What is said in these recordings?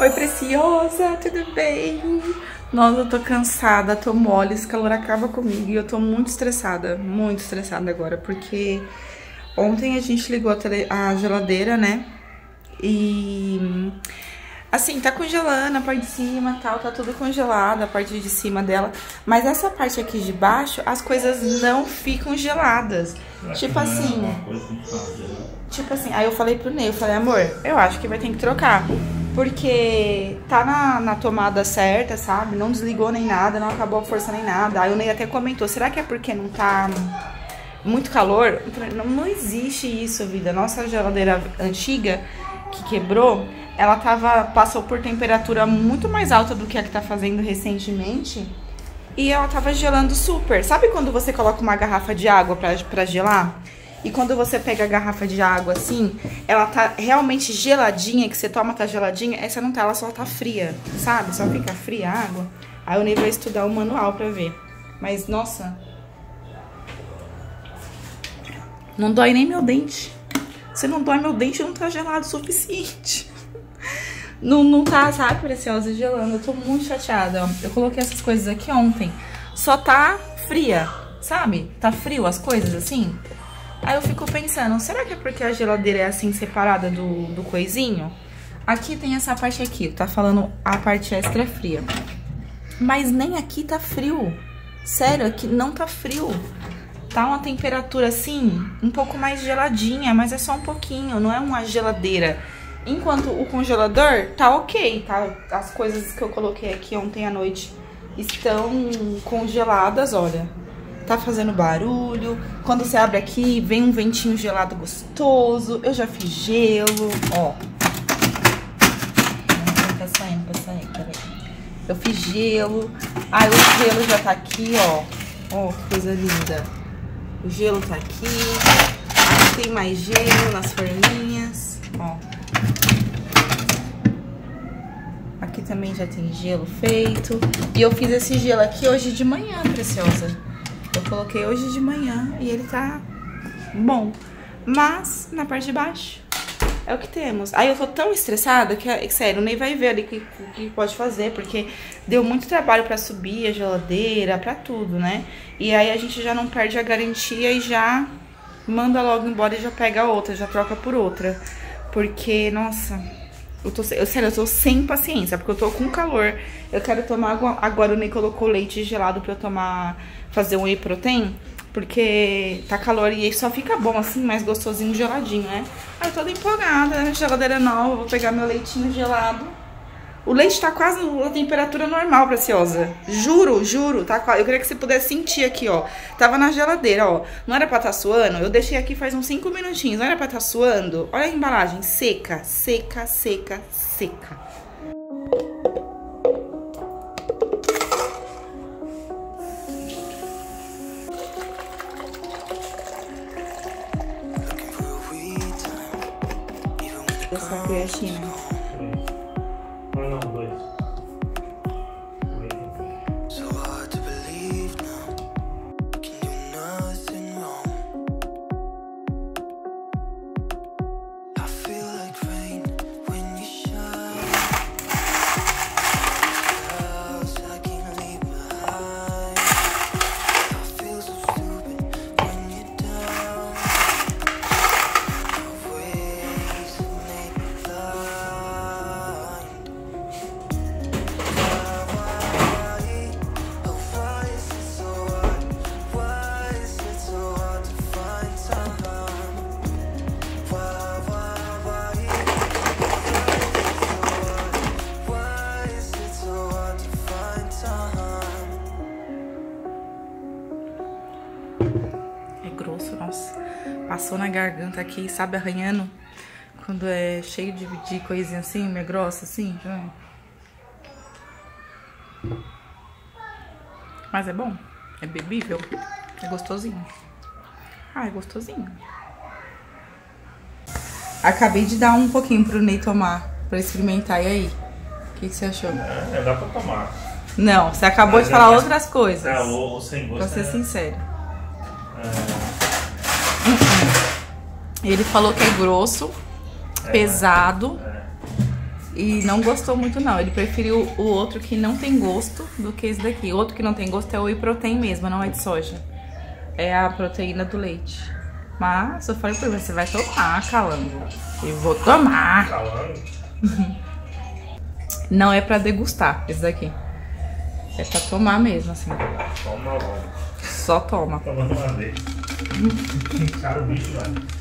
Oi, preciosa, tudo bem? Nossa, eu tô cansada, tô mole, esse calor acaba comigo e eu tô muito estressada, muito estressada agora, porque ontem a gente ligou a, tele, a geladeira, né? E assim, tá congelando a parte de cima tal, tá tudo congelado, a parte de cima dela. Mas essa parte aqui de baixo, as coisas não ficam geladas. tipo assim. Tipo assim, aí eu falei pro Ney, eu falei, amor, eu acho que vai ter que trocar. Porque tá na, na tomada certa, sabe? Não desligou nem nada, não acabou a força nem nada. Aí o Ney até comentou, será que é porque não tá muito calor? Não, não existe isso, vida. Nossa geladeira antiga, que quebrou, ela tava, passou por temperatura muito mais alta do que a que tá fazendo recentemente. E ela tava gelando super. Sabe quando você coloca uma garrafa de água pra, pra gelar? E quando você pega a garrafa de água assim, ela tá realmente geladinha, que você toma tá geladinha, essa não tá, ela só tá fria, sabe? Só fica fria a água. Aí o Ney vai estudar o manual pra ver. Mas, nossa... Não dói nem meu dente. Se não dói meu dente, não tá gelado o suficiente. Não, não tá, sabe, preciosa, gelando. Eu tô muito chateada. Eu coloquei essas coisas aqui ontem. Só tá fria, sabe? Tá frio as coisas assim. Aí eu fico pensando, será que é porque a geladeira é assim separada do, do coisinho? Aqui tem essa parte aqui, tá falando a parte extra fria. Mas nem aqui tá frio. Sério, aqui não tá frio. Tá uma temperatura assim, um pouco mais geladinha, mas é só um pouquinho, não é uma geladeira. Enquanto o congelador tá ok, tá? As coisas que eu coloquei aqui ontem à noite estão congeladas, olha tá fazendo barulho. Quando você abre aqui, vem um ventinho gelado gostoso. Eu já fiz gelo, ó. Tá saindo, tá saindo, peraí. Eu fiz gelo. Aí o gelo já tá aqui, ó. Ó, que coisa linda. O gelo tá aqui. Aqui tem mais gelo nas forminhas, ó. Aqui também já tem gelo feito. E eu fiz esse gelo aqui hoje de manhã, preciosa. Coloquei hoje de manhã e ele tá bom. Mas, na parte de baixo, é o que temos. Aí eu tô tão estressada que, sério, nem vai ver ali o que, que pode fazer, porque deu muito trabalho pra subir a geladeira, pra tudo, né? E aí a gente já não perde a garantia e já manda logo embora e já pega outra, já troca por outra. Porque, nossa, eu tô, eu, sério, eu tô sem paciência, porque eu tô com calor. Eu quero tomar água. Agora o Ney colocou leite gelado pra eu tomar fazer um whey protein, porque tá calor e só fica bom assim, mais gostosinho geladinho, né? Aí eu toda empolgada? Geladeira nova, vou pegar meu leitinho gelado. O leite tá quase na temperatura normal, preciosa. Juro, juro, tá quase. Eu queria que você pudesse sentir aqui, ó. Tava na geladeira, ó. Não era pra estar tá suando? Eu deixei aqui faz uns 5 minutinhos. Não era pra estar tá suando? Olha a embalagem. Seca, seca, seca, seca. essa creatina. Passou na garganta aqui, sabe, arranhando. Quando é cheio de, de coisinha assim, meio grossa assim. Mas é bom, é bebível, é gostosinho. Ah, é gostosinho. Acabei de dar um pouquinho pro Ney tomar, pra experimentar. E aí? O que, que você achou? É, é, dá pra tomar. Não, você acabou Mas de falar é, outras coisas. É, ou, sem gosto. Pra ser é... sincero. É... Ele falou que é grosso, pesado. E não gostou muito não. Ele preferiu o outro que não tem gosto do que esse daqui. O outro que não tem gosto é o whey protein mesmo, não é de soja. É a proteína do leite. Mas eu falei pra ele, você vai tomar, calango. Eu vou tomar. Calango? Não é pra degustar esse daqui. É pra tomar mesmo, assim. Toma logo. Só toma. Toma uma vez. Cara, o bicho, velho.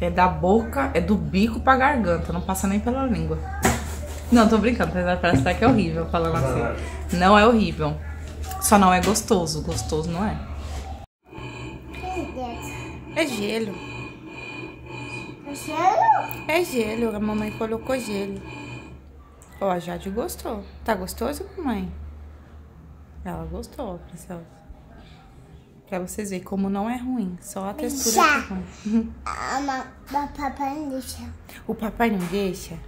É da boca, é do bico pra garganta, não passa nem pela língua. Não, tô brincando, parece até que é horrível falando assim. Não é horrível. Só não é gostoso. Gostoso não é. É gelo. É gelo? É gelo, a mamãe colocou gelo. Ó, a Jade gostou. Tá gostoso, mamãe? Ela gostou, preciosa. Pra vocês verem como não é ruim, só a textura que é ruim. Ah, ma- ma- papai não deixa. O papai não deixa?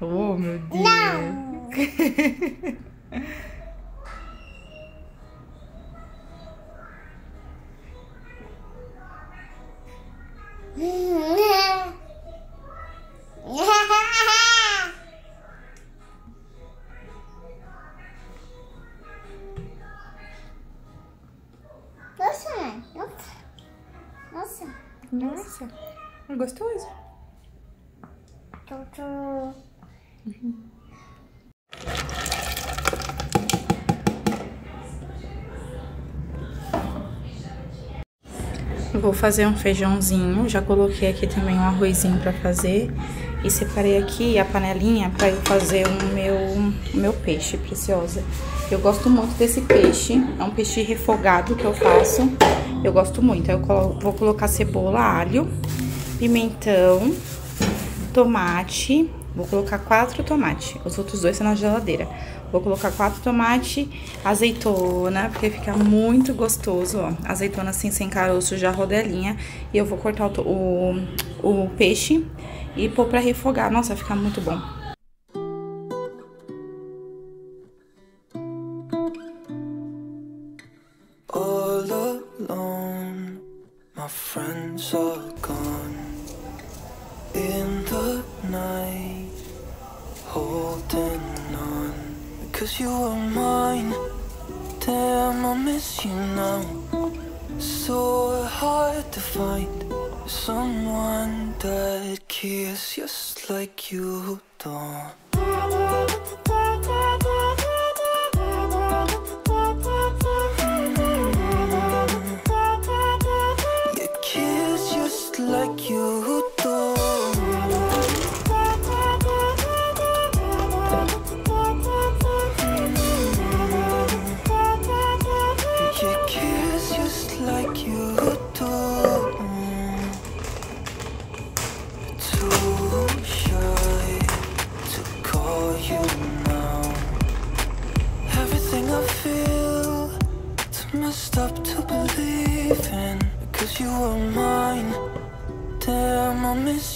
Oh, meu Deus. Não! Nossa, Nossa. É gostoso. Tô, tô. Vou fazer um feijãozinho, já coloquei aqui também um arrozinho pra fazer e separei aqui a panelinha pra eu fazer o meu, o meu peixe preciosa. Eu gosto muito desse peixe, é um peixe refogado que eu faço, eu gosto muito. Eu vou colocar cebola, alho, pimentão, tomate, vou colocar quatro tomates, os outros dois estão na geladeira. Vou colocar quatro tomates, azeitona, porque fica muito gostoso, ó. Azeitona assim, sem caroço, já rodelinha. E eu vou cortar o, o, o peixe e pôr pra refogar. Nossa, fica muito bom. Night, holding on because you were mine. Damn, I miss you now. So hard to find someone that cares just like you don't.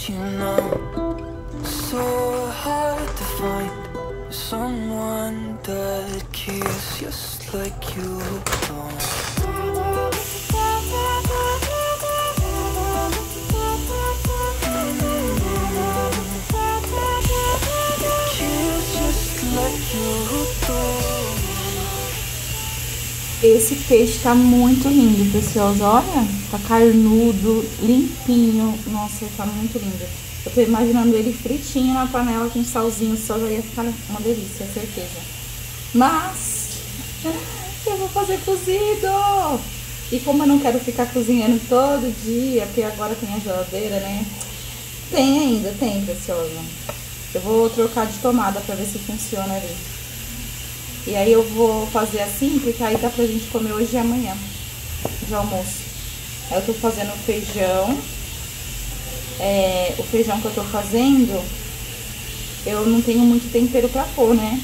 You now. So hard to find someone that cares just like you don't. Esse peixe tá muito lindo, precioso. Olha, tá carnudo, limpinho. Nossa, tá muito lindo. Eu tô imaginando ele fritinho na panela com salzinho, só já ia ficar uma delícia, certeza. Mas eu vou fazer cozido. E como eu não quero ficar cozinhando todo dia, porque agora tem a geladeira, né? Tem ainda, tem, preciosa. Eu vou trocar de tomada pra ver se funciona ali. E aí eu vou fazer assim, porque aí dá pra gente comer hoje e amanhã de almoço. Eu tô fazendo feijão. É, o feijão que eu tô fazendo, eu não tenho muito tempero pra pôr, né?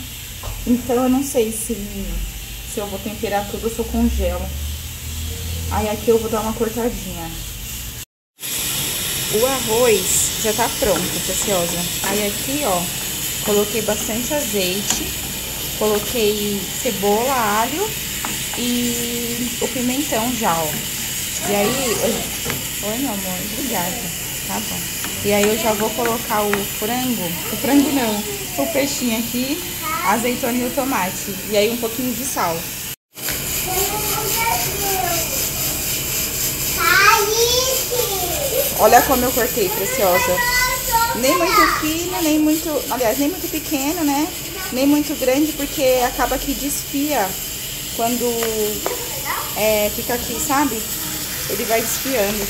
Então eu não sei se, se eu vou temperar tudo ou se eu congelo. Aí aqui eu vou dar uma cortadinha. O arroz já tá pronto, preciosa. Aí aqui, ó, coloquei bastante azeite, coloquei cebola, alho e o pimentão já, ó. E aí, eu- Oi, meu amor. Obrigada. Tá bom. E aí eu já vou colocar o frango. O frango não. O peixinho aqui, azeitona e o tomate. E aí um pouquinho de sal. Olha como eu cortei, preciosa. Nem muito fino, nem muito... Aliás, nem muito pequeno, né? Nem muito grande, porque acaba que desfia quando é, fica aqui, sabe? Ele vai desfiando.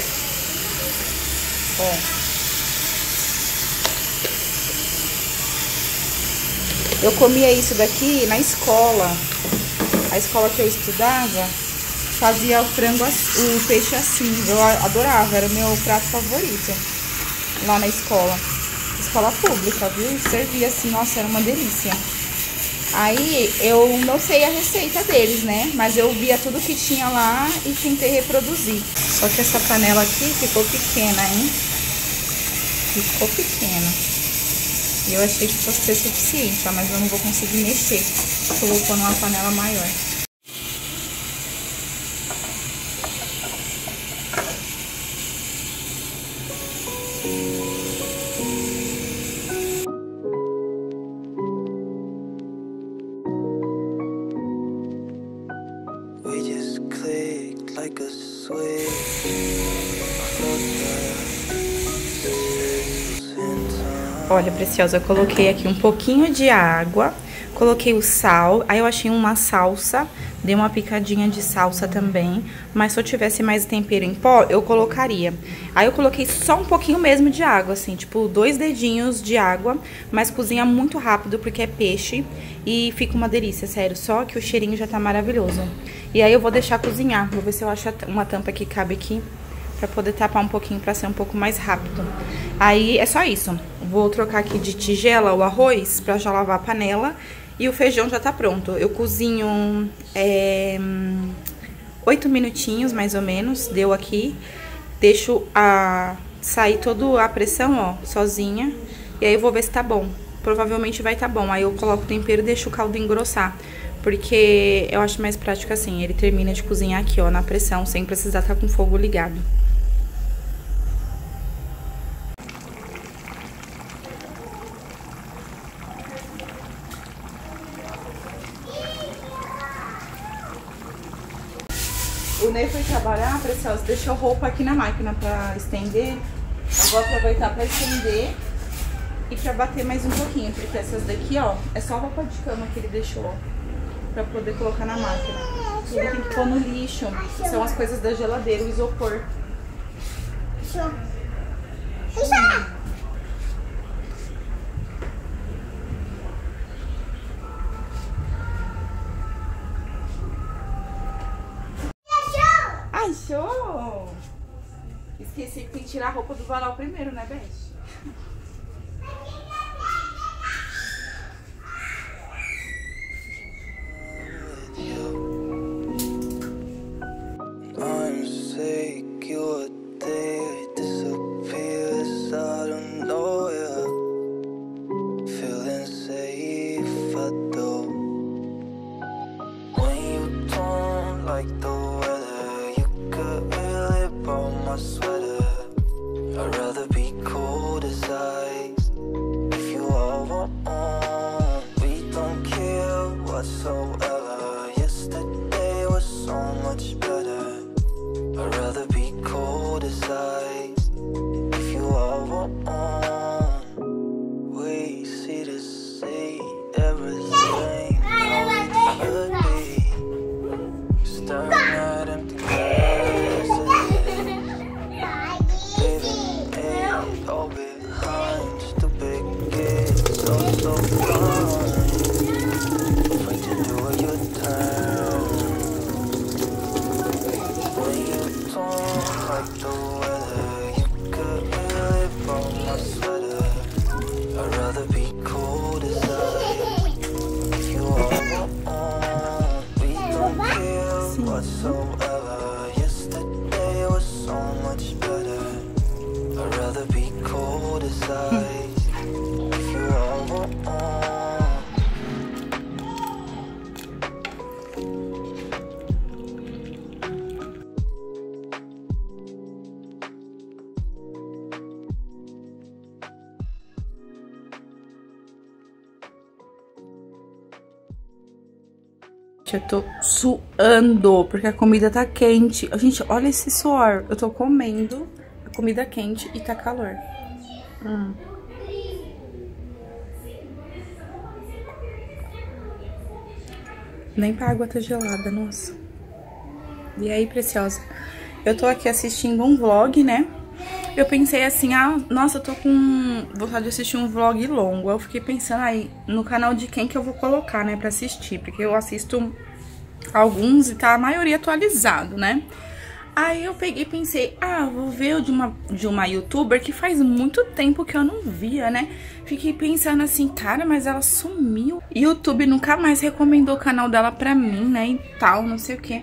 Ó. Eu comia isso daqui na escola. A escola que eu estudava fazia o frango, o peixe assim. Eu adorava, era o meu prato favorito lá na escola. Escola pública, viu? Servia assim, nossa, era uma delícia. Aí eu não sei a receita deles, né? Mas eu via tudo que tinha lá e tentei reproduzir. Só que essa panela aqui ficou pequena, hein? Ficou pequena. E eu achei que fosse ser suficiente, mas eu não vou conseguir mexer. Colocou numa panela maior. Olha, preciosa, eu coloquei aqui um pouquinho de água, coloquei o sal, aí eu achei uma salsa, dei uma picadinha de salsa também, mas se eu tivesse mais tempero em pó, eu colocaria. Aí eu coloquei só um pouquinho mesmo de água, assim, tipo dois dedinhos de água, mas cozinha muito rápido porque é peixe e fica uma delícia, sério, só que o cheirinho já tá maravilhoso. E aí eu vou deixar cozinhar, vou ver se eu acho uma tampa que cabe aqui Pra poder tapar um pouquinho, pra ser um pouco mais rápido. Aí, é só isso. Vou trocar aqui de tigela o arroz pra já lavar a panela. E o feijão já tá pronto. Eu cozinho é, oito minutinhos, mais ou menos, deu aqui. Deixo a sair toda a pressão, ó, sozinha. E aí eu vou ver se tá bom. Provavelmente vai tá bom. Aí eu coloco o tempero e deixo o caldo engrossar. Porque eu acho mais prático assim. Ele termina de cozinhar aqui, ó, na pressão, sem precisar estar com o fogo ligado. O Ney foi trabalhar, Preciosa, deixou roupa aqui na máquina pra estender. Eu vou aproveitar pra estender e pra bater mais um pouquinho, porque essas daqui, ó, é só roupa de cama que ele deixou, ó, pra poder colocar na máquina. Ele tem que pôr no lixo, são as coisas da geladeira, o isopor. Achou? Esqueci que tem que tirar a roupa do varal primeiro, né, Beth? I'd rather eu tô suando, porque a comida tá quente. Gente, olha esse suor. Eu tô comendo a comida quente e tá calor. Hum. Nem pra água tá gelada, nossa. E aí, preciosa? Eu tô aqui assistindo um vlog, né? Eu pensei assim, ah, nossa, eu tô com vontade de assistir um vlog longo. Eu fiquei pensando aí no canal de quem que eu vou colocar, né, pra assistir. Porque eu assisto alguns e tá a maioria atualizado, né? Aí eu peguei e pensei, ah, vou ver o de uma, de uma youtuber que faz muito tempo que eu não via, né? Fiquei pensando assim, cara, mas ela sumiu. YouTube nunca mais recomendou o canal dela pra mim, né? E tal, não sei o que.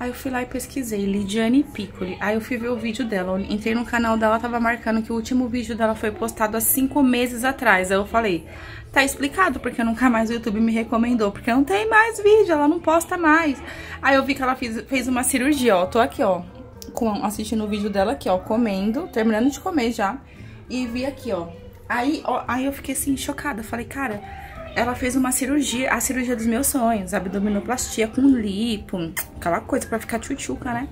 Aí eu fui lá e pesquisei, Lidiane Piccoli. Aí eu fui ver o vídeo dela. Eu entrei no canal dela, tava marcando que o último vídeo dela foi postado há cinco meses atrás. Aí eu falei, tá explicado porque nunca mais o YouTube me recomendou. Porque não tem mais vídeo, ela não posta mais. Aí eu vi que ela fez, fez uma cirurgia, ó. Tô aqui, ó, com, assistindo o vídeo dela aqui, ó, comendo, terminando de comer já. E vi aqui, ó. Aí, ó, aí eu fiquei assim, chocada. Falei, cara ela fez uma cirurgia, a cirurgia dos meus sonhos, abdominoplastia com lipo, aquela coisa pra ficar tchutchuca, né?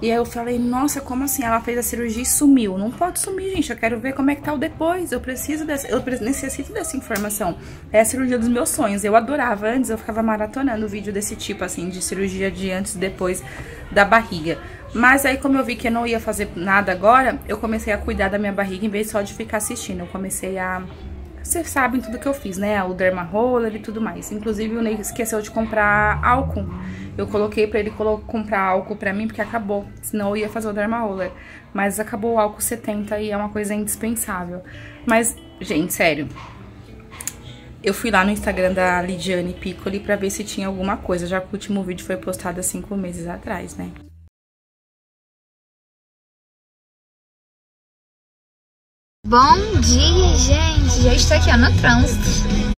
E aí eu falei, nossa, como assim? Ela fez a cirurgia e sumiu. Não pode sumir, gente. Eu quero ver como é que tá o depois. Eu preciso dessa, eu necessito dessa informação. É a cirurgia dos meus sonhos. Eu adorava. Antes eu ficava maratonando vídeo desse tipo, assim, de cirurgia de antes e depois da barriga. Mas aí, como eu vi que eu não ia fazer nada agora, eu comecei a cuidar da minha barriga em vez só de ficar assistindo. Eu comecei a vocês sabem tudo que eu fiz, né? O derma roller e tudo mais. Inclusive, o Ney esqueceu de comprar álcool. Eu coloquei pra ele comprar álcool pra mim, porque acabou. Senão eu ia fazer o derma roller. Mas acabou o álcool 70 e é uma coisa indispensável. Mas, gente, sério. Eu fui lá no Instagram da Lidiane Piccoli pra ver se tinha alguma coisa, já que o último vídeo foi postado há cinco meses atrás, né? Bom dia, gente! Já estou aqui ó, no trânsito.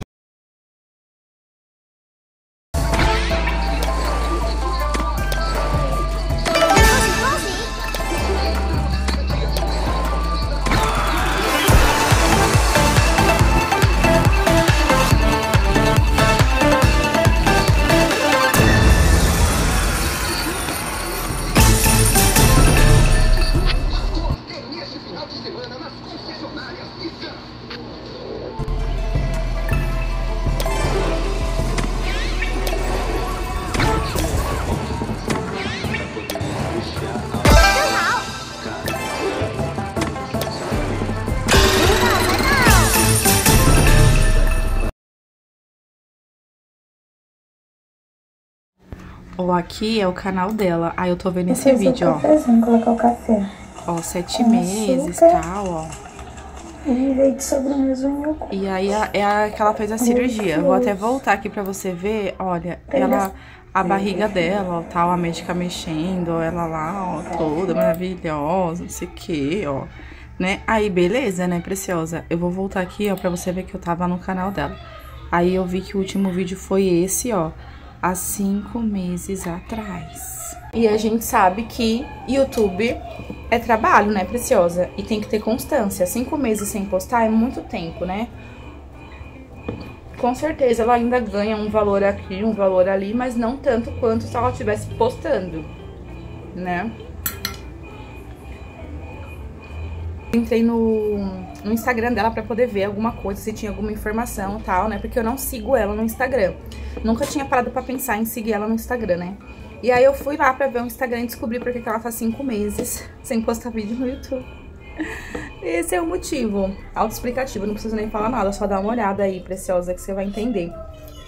Ó, aqui é o canal dela. Aí eu tô vendo esse vídeo, ó. colocar o café. Ó, sete meses e tal, ó. E veio de sobremesa o meu E aí é a que ela fez a cirurgia. Vou até voltar aqui pra você ver, olha, ela... A barriga dela, ó, tal, a médica mexendo, ó, ela lá, ó, toda maravilhosa, não sei o que, ó. Né? Aí, beleza, né, preciosa? Eu vou voltar aqui, ó, pra você ver que eu tava no canal dela. Aí eu vi que o último vídeo foi esse, ó há cinco meses atrás. E a gente sabe que YouTube é trabalho, né, Preciosa? E tem que ter constância. Cinco meses sem postar é muito tempo, né? Com certeza ela ainda ganha um valor aqui, um valor ali, mas não tanto quanto se ela estivesse postando, né? Entrei no, no Instagram dela pra poder ver alguma coisa, se tinha alguma informação e tal, né? Porque eu não sigo ela no Instagram. Nunca tinha parado pra pensar em seguir ela no Instagram, né? E aí eu fui lá pra ver o Instagram e descobri porque que ela tá cinco meses sem postar vídeo no YouTube. Esse é o motivo. Autoexplicativo, não preciso nem falar nada, só dá uma olhada aí, preciosa, que você vai entender.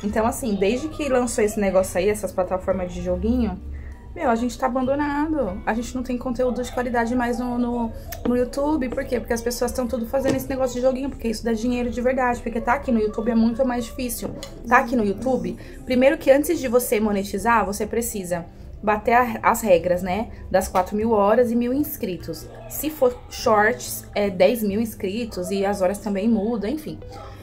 Então, assim, desde que lançou esse negócio aí, essas plataformas de joguinho, meu, a gente tá abandonado. A gente não tem conteúdo de qualidade mais no, no, no YouTube. Por quê? Porque as pessoas estão tudo fazendo esse negócio de joguinho, porque isso dá dinheiro de verdade. Porque tá aqui no YouTube é muito mais difícil. Tá aqui no YouTube, primeiro que antes de você monetizar, você precisa bater a, as regras, né? Das 4 mil horas e mil inscritos. Se for shorts, é 10 mil inscritos e as horas também mudam, enfim.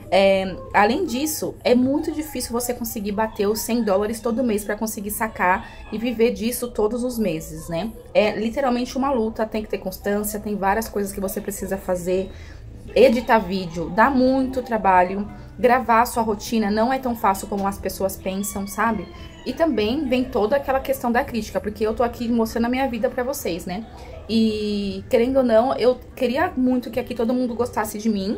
É, além disso, é muito difícil você conseguir bater os 100 dólares todo mês para conseguir sacar e viver disso todos os meses, né? É literalmente uma luta, tem que ter constância, tem várias coisas que você precisa fazer. editar vídeo dá muito trabalho. Gravar sua rotina não é tão fácil como as pessoas pensam, sabe? E também vem toda aquela questão da crítica, porque eu tô aqui mostrando a minha vida pra vocês, né? E querendo ou não, eu queria muito que aqui todo mundo gostasse de mim,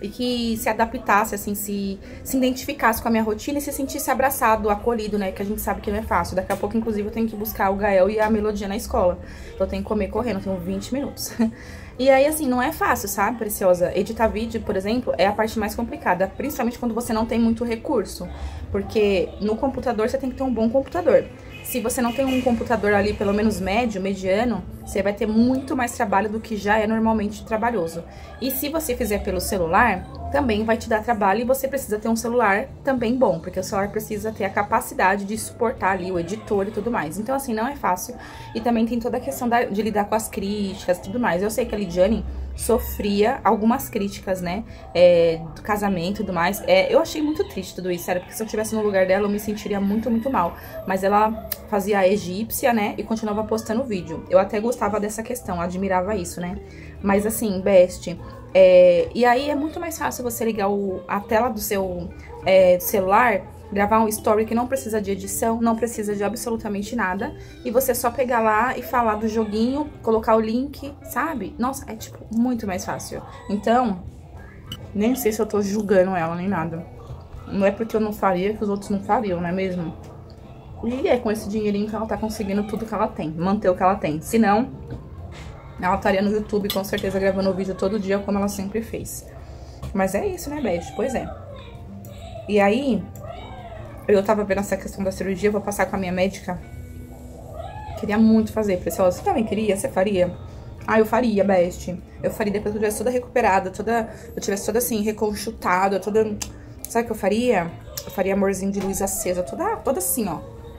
e que se adaptasse, assim, se, se identificasse com a minha rotina e se sentisse abraçado, acolhido, né? Que a gente sabe que não é fácil. Daqui a pouco, inclusive, eu tenho que buscar o Gael e a Melodia na escola. Então, eu tenho que comer correndo, eu tenho 20 minutos. E aí, assim, não é fácil, sabe, Preciosa? Editar vídeo, por exemplo, é a parte mais complicada, principalmente quando você não tem muito recurso. Porque no computador você tem que ter um bom computador. Se você não tem um computador ali, pelo menos médio, mediano, você vai ter muito mais trabalho do que já é normalmente trabalhoso. E se você fizer pelo celular, também vai te dar trabalho e você precisa ter um celular também bom, porque o celular precisa ter a capacidade de suportar ali o editor e tudo mais. Então, assim, não é fácil. E também tem toda a questão da, de lidar com as críticas e tudo mais. Eu sei que a Lidiane sofria algumas críticas, né? É, do casamento e tudo mais. É, eu achei muito triste tudo isso, sério, porque se eu estivesse no lugar dela, eu me sentiria muito, muito mal. Mas ela fazia a egípcia, né? E continuava postando vídeo. Eu até gostava dessa questão, admirava isso, né? Mas assim, best. É, e aí é muito mais fácil você ligar o, a tela do seu é, celular gravar um story que não precisa de edição, não precisa de absolutamente nada, e você só pegar lá e falar do joguinho, colocar o link, sabe? Nossa, é tipo muito mais fácil. Então, nem sei se eu tô julgando ela nem nada. Não é porque eu não faria que os outros não fariam, não é mesmo? E é com esse dinheirinho que ela tá conseguindo tudo que ela tem, manter o que ela tem. Se não, ela estaria no YouTube com certeza gravando o vídeo todo dia como ela sempre fez. Mas é isso, né, Beth? Pois é. E aí, eu tava vendo essa questão da cirurgia, vou passar com a minha médica. Queria muito fazer, Preciosa. Você também queria? Você faria? Ah, eu faria, Best. Eu faria depois que eu tivesse toda recuperada, toda. Eu tivesse toda assim, reconchutada, toda. Sabe o que eu faria? Eu faria amorzinho de luz acesa, toda, toda assim, ó,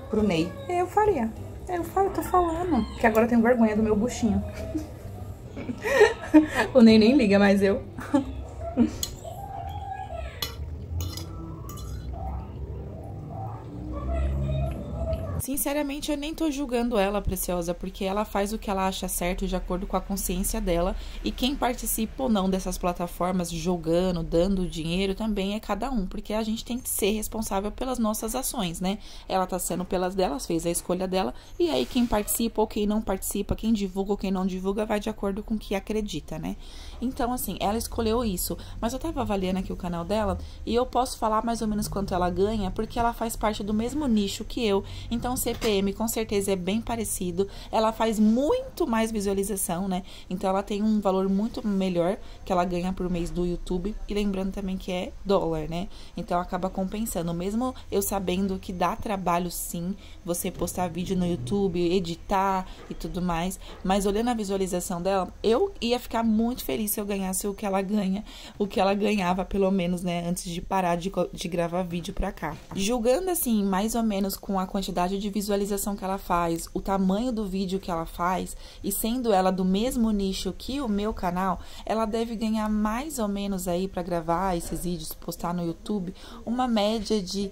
pro Ney. Eu faria. Eu falo, tô falando. Que agora eu tenho vergonha do meu buchinho. o Ney nem liga, mas eu. Sinceramente, eu nem tô julgando ela, Preciosa, porque ela faz o que ela acha certo de acordo com a consciência dela. E quem participa ou não dessas plataformas, jogando, dando dinheiro, também é cada um, porque a gente tem que ser responsável pelas nossas ações, né? Ela tá sendo pelas delas, fez a escolha dela, e aí quem participa ou quem não participa, quem divulga ou quem não divulga, vai de acordo com o que acredita, né? Então, assim, ela escolheu isso. Mas eu tava avaliando aqui o canal dela e eu posso falar mais ou menos quanto ela ganha, porque ela faz parte do mesmo nicho que eu. Então, CPM com certeza é bem parecido. Ela faz muito mais visualização, né? Então ela tem um valor muito melhor que ela ganha por mês do YouTube. E lembrando também que é dólar, né? Então acaba compensando. Mesmo eu sabendo que dá trabalho sim, você postar vídeo no YouTube, editar e tudo mais. Mas olhando a visualização dela, eu ia ficar muito feliz se eu ganhasse o que ela ganha, o que ela ganhava, pelo menos, né? Antes de parar de, de gravar vídeo pra cá. Julgando assim, mais ou menos com a quantidade de de visualização que ela faz, o tamanho do vídeo que ela faz, e sendo ela do mesmo nicho que o meu canal, ela deve ganhar mais ou menos aí para gravar esses vídeos, postar no YouTube, uma média de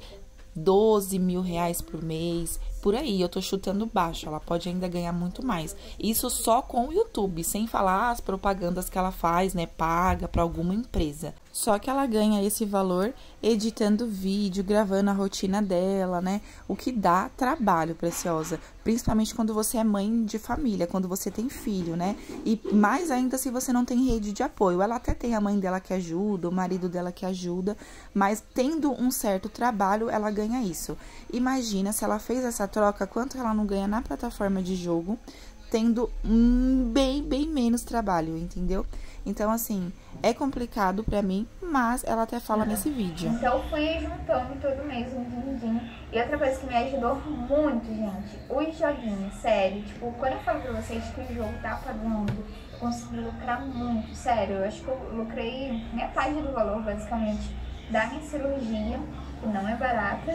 12 mil reais por mês, por aí. Eu tô chutando baixo, ela pode ainda ganhar muito mais. Isso só com o YouTube, sem falar as propagandas que ela faz, né? Paga para alguma empresa. Só que ela ganha esse valor editando vídeo, gravando a rotina dela, né? O que dá trabalho, preciosa. Principalmente quando você é mãe de família, quando você tem filho, né? E mais ainda se você não tem rede de apoio. Ela até tem a mãe dela que ajuda, o marido dela que ajuda, mas tendo um certo trabalho, ela ganha isso. Imagina se ela fez essa troca, quanto ela não ganha na plataforma de jogo, tendo bem, bem menos trabalho, entendeu? Então, assim, é complicado pra mim, mas ela até fala nesse vídeo. Então, eu fui juntando todo mês um din-din. E outra coisa que me ajudou muito, gente, os joguinhos, sério. Tipo, quando eu falo pra vocês que o jogo tá pagando, eu consegui lucrar muito, sério. Eu acho que eu lucrei metade do valor, basicamente, da minha cirurgia, que não é barata,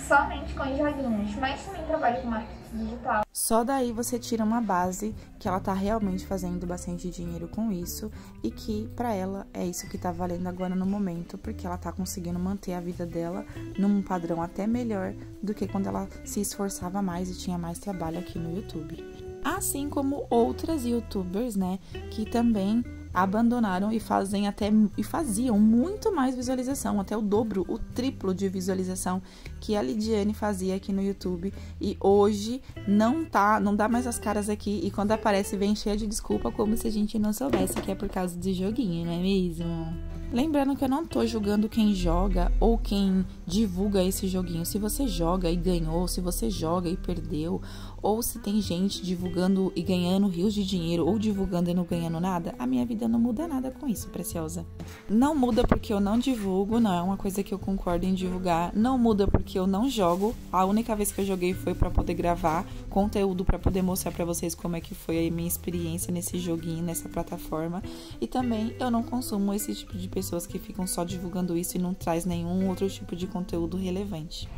somente com os joguinhos. Mas também trabalho com marketing digital. Só daí você tira uma base que ela tá realmente fazendo bastante dinheiro com isso e que para ela é isso que tá valendo agora no momento, porque ela tá conseguindo manter a vida dela num padrão até melhor do que quando ela se esforçava mais e tinha mais trabalho aqui no YouTube. Assim como outras youtubers, né, que também abandonaram e fazem até e faziam muito mais visualização, até o dobro, o triplo de visualização que a Lidiane fazia aqui no YouTube e hoje não tá, não dá mais as caras aqui e quando aparece vem cheia de desculpa como se a gente não soubesse que é por causa de joguinho, não é mesmo? Lembrando que eu não tô julgando quem joga ou quem divulga esse joguinho. Se você joga e ganhou, se você joga e perdeu, ou se tem gente divulgando e ganhando rios de dinheiro ou divulgando e não ganhando nada, a minha vida não muda nada com isso, preciosa. Não muda porque eu não divulgo, não é uma coisa que eu concordo em divulgar. Não muda porque eu não jogo. A única vez que eu joguei foi para poder gravar conteúdo para poder mostrar para vocês como é que foi a minha experiência nesse joguinho, nessa plataforma. E também eu não consumo esse tipo de pessoas que ficam só divulgando isso e não traz nenhum outro tipo de conteúdo relevante.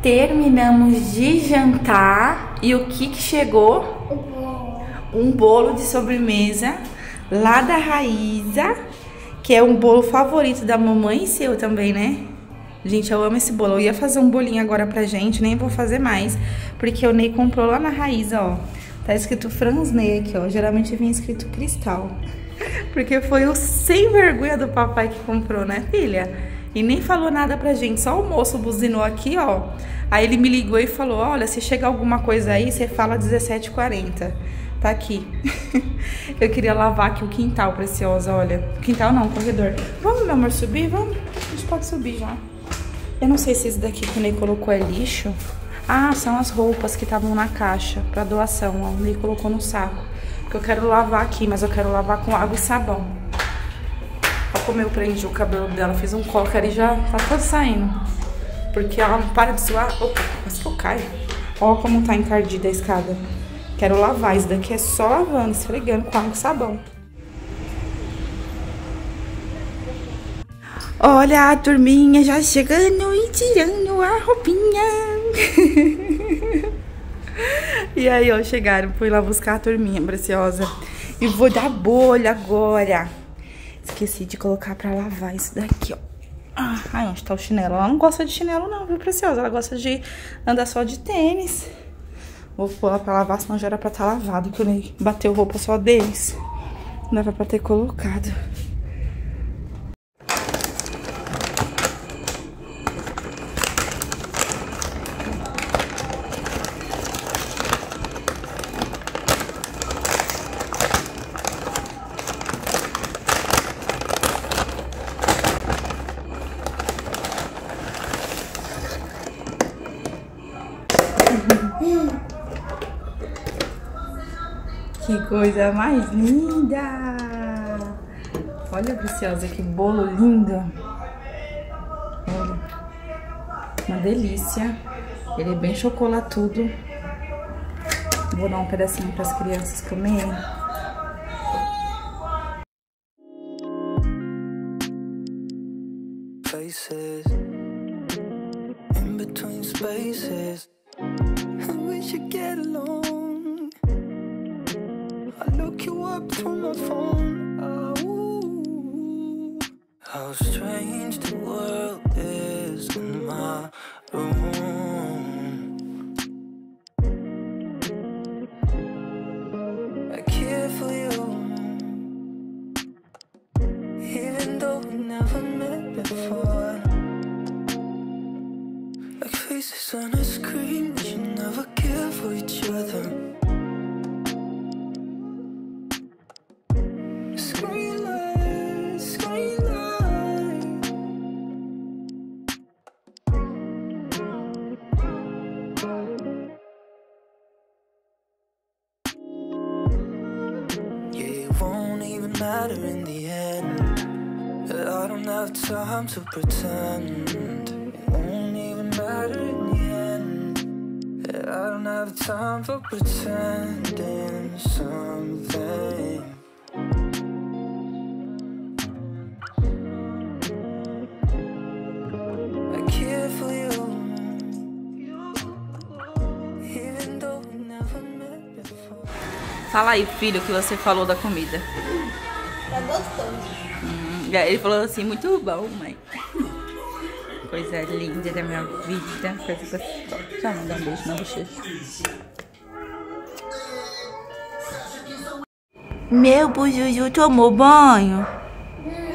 Terminamos de jantar e o que, que chegou? Um bolo de sobremesa lá da Raíza, que é um bolo favorito da mamãe e seu também, né? Gente, eu amo esse bolo. Eu ia fazer um bolinho agora pra gente, nem vou fazer mais, porque o Ney comprou lá na Raíza, ó. Tá escrito Franzney aqui, ó. Geralmente vem escrito cristal. Porque foi o sem vergonha do papai que comprou, né, filha? E nem falou nada pra gente, só o moço buzinou aqui, ó. Aí ele me ligou e falou: Olha, se chegar alguma coisa aí, você fala 17h40. Tá aqui. eu queria lavar aqui o quintal, preciosa, olha. Quintal não, corredor. Vamos, meu amor, subir? Vamos. A gente pode subir já. Eu não sei se esse daqui que o Ney colocou é lixo. Ah, são as roupas que estavam na caixa pra doação. O Ney colocou no saco. Que eu quero lavar aqui, mas eu quero lavar com água e sabão. Olha como eu prendi o cabelo dela. Fiz um coque e já tá todo saindo. Porque ela não para de suar. Opa, mas que eu caio. Olha como tá encardida a escada. Quero lavar. Isso daqui é só lavando, esfregando com água e sabão. Olha a turminha já chegando e tirando a roupinha. e aí, ó, chegaram. Fui lá buscar a turminha preciosa. E vou dar bolha agora. Esqueci de colocar pra lavar isso daqui, ó. Ah, ai, onde tá o chinelo? Ela não gosta de chinelo não, viu, preciosa? Ela gosta de andar só de tênis. Vou pôr lá pra lavar, senão já era pra estar tá lavado, que eu nem bateu roupa só deles. Não era pra ter colocado. Que coisa mais linda! Olha, Preciosa, que bolo lindo! Olha, uma delícia. Ele é bem chocolatudo. Vou dar um pedacinho para as crianças comerem. Time to pretend. It won't even matter in the end. I don't have time for pretending something. I care for you, even though we never met before. Fala aí, filho, o que você falou da comida. Tá gostoso. Ele falou assim, muito bom, mãe. Coisa linda da minha vida. Coisa gostosa. Deixa eu mandar um beijo na bochecha. Meu bujuju tomou banho?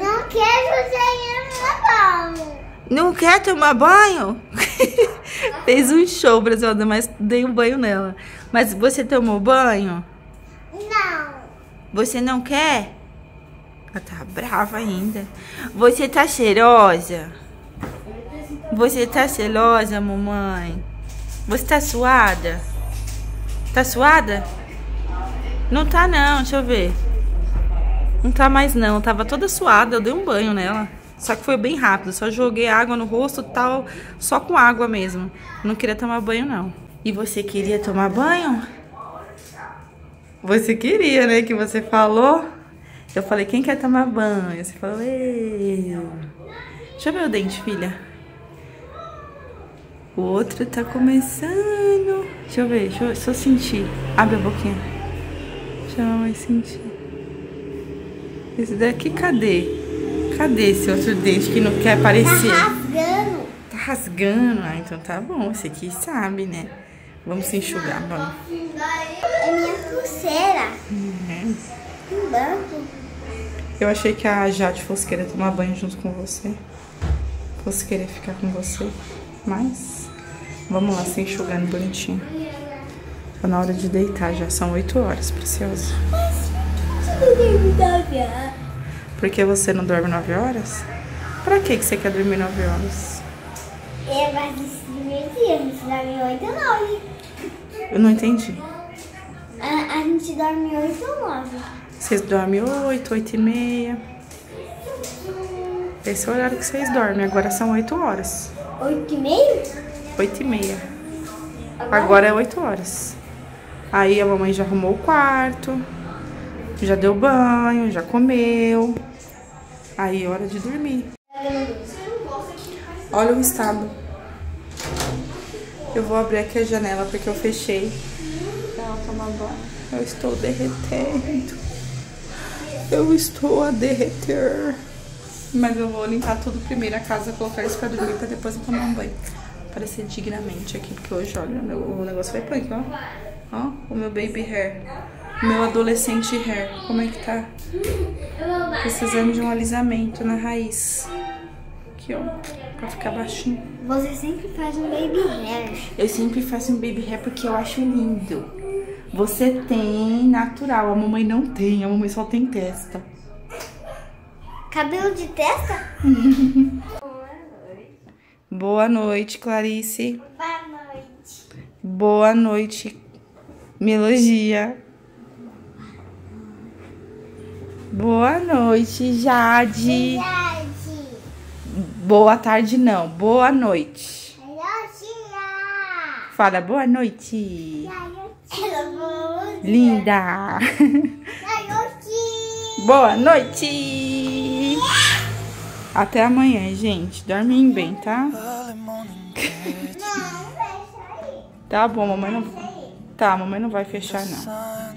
Não quero no banho. Não quer tomar banho? Fez um show, Brasilda, mas dei um banho nela. Mas você tomou banho? Não. Você não quer? Ela tá brava ainda. Você tá cheirosa? Você tá cheirosa, mamãe? Você tá suada? Tá suada? Não tá não, deixa eu ver. Não tá mais não, tava toda suada, eu dei um banho nela. Só que foi bem rápido, só joguei água no rosto tal, só com água mesmo. Não queria tomar banho não. E você queria tomar banho? Você queria, né, que você falou? Eu falei, quem quer tomar banho? Você falou, eu. Deixa eu ver o dente, filha. O outro tá começando. Deixa eu ver, deixa eu só sentir. Abre a boquinha. Deixa eu mais sentir. Esse daqui, cadê? Cadê esse outro dente que não quer aparecer? Rasgando. Tá rasgando? Ah, então tá bom. Esse aqui sabe, né? Vamos se enxugar, vamos. É minha pulseira. Uhum. Um banco. Eu achei que a Jade fosse querer tomar banho junto com você. Fosse querer ficar com você. Mas, vamos lá, se enxugando bonitinho. Tá na hora de deitar já. São 8 horas, preciosa. Por que você não dorme 9 horas? Pra que você quer dormir 9 horas? É, mas isso divertia. A gente dorme 8 ou 9. Eu não entendi. A, a gente dorme 8 ou 9. Vocês dormem 8, 8 e meia. Esse é o horário que vocês dormem. Agora são 8 horas. 8 e meio? 8 e meia. Agora é 8 horas. Aí a mamãe já arrumou o quarto. Já deu banho, já comeu. Aí é hora de dormir. Olha o estado. Eu vou abrir aqui a janela porque eu fechei. Pra ela tomar banho. Eu estou derretendo. Eu estou a derreter. Mas eu vou limpar tudo primeiro a casa, colocar isso pra dormir pra depois eu tomar um banho. Aparecer dignamente aqui, porque hoje, olha, o meu- o negócio vai punk, ó. Ó, o meu baby hair. O meu adolescente hair. Como é que tá? Precisando de um alisamento na raiz. Aqui, ó. Pra ficar baixinho. Você sempre faz um baby hair. Eu sempre faço um baby hair porque eu acho lindo. Você tem natural, a mamãe não tem, a mamãe só tem testa. Cabelo de testa? Boa noite, Clarice. Boa noite. Boa noite, Melodia. Boa noite, Jade. Jade. Boa tarde, não. Boa noite. Tia. Fala boa noite. Ela Linda. Tia. Boa noite. Até amanhã, gente. Dormem bem, tá? Tá bom, mamãe não. Tá, mamãe não vai fechar, não.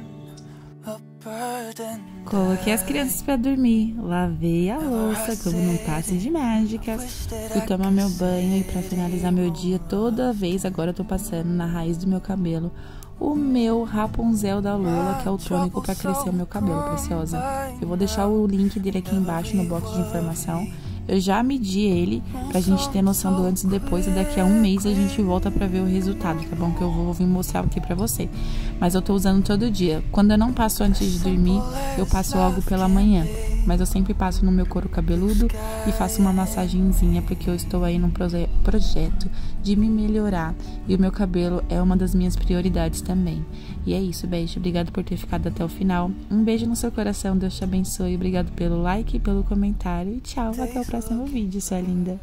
Coloquei as crianças pra dormir, lavei a louça como num passe de mágicas, fui tomar meu banho e pra finalizar meu dia toda vez agora eu tô passando na raiz do meu cabelo o meu Rapunzel da Lula, que é o tônico pra crescer o meu cabelo, preciosa. Eu vou deixar o link dele aqui embaixo no box de informação. Eu já medi ele pra gente ter noção do antes e depois e daqui a um mês a gente volta pra ver o resultado, tá bom? Que eu vou vir mostrar aqui pra você. Mas eu tô usando todo dia. Quando eu não passo antes de dormir, eu passo algo pela manhã. Mas eu sempre passo no meu couro cabeludo e faço uma massagenzinha porque eu estou aí num proje- projeto de me melhorar e o meu cabelo é uma das minhas prioridades também. E é isso, beijo. Obrigado por ter ficado até o final. Um beijo no seu coração, Deus te abençoe. Obrigado pelo like, pelo comentário e tchau. Até o próximo vídeo, sua linda.